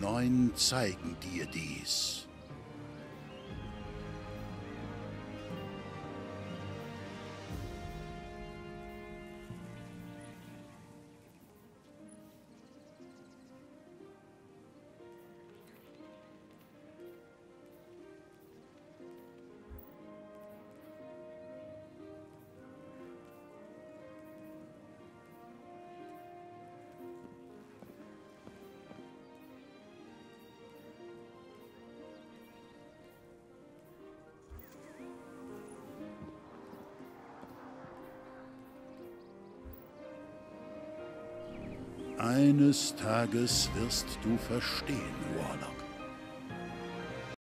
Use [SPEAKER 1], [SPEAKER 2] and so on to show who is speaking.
[SPEAKER 1] Neun zeigen dir dies. Eines Tages wirst du verstehen, Warlock.